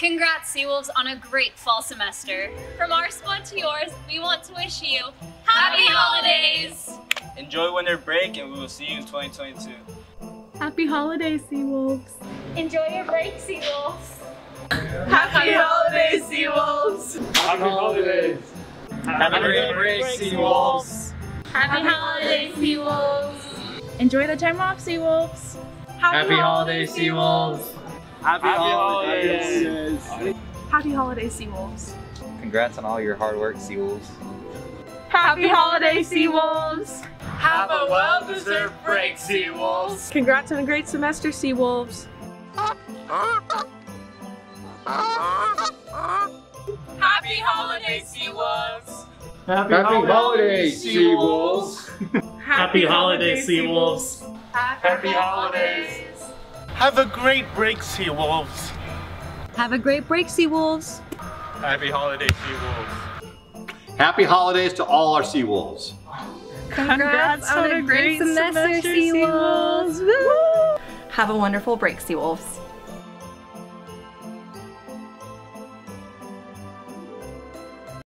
Congrats, Seawolves, on a great fall semester. From our squad to yours, we want to wish you happy holidays! Enjoy winter break and we will see you in 2022. Happy holidays, Seawolves. Enjoy your break, Seawolves! Happy holidays, Seawolves. Happy holidays. Have a great break, Seawolves. Happy holidays, Seawolves! Enjoy the time off, Seawolves. Happy holidays, Seawolves. Happy, holidays. Happy holidays, Seawolves. Congrats on all your hard work, Seawolves. Happy holidays, Seawolves. Have a well-deserved break, Seawolves. Congrats on a great semester, Seawolves. Happy holidays, Seawolves. Happy holidays, Seawolves. Happy holidays, Seawolves. Happy holidays. Have a great break, Sea Wolves. Have a great break, Seawolves. Happy holidays, Seawolves. Happy holidays to all our Sea Wolves. Congrats, on, a great, semester, Seawolves. Have a wonderful break, Seawolves.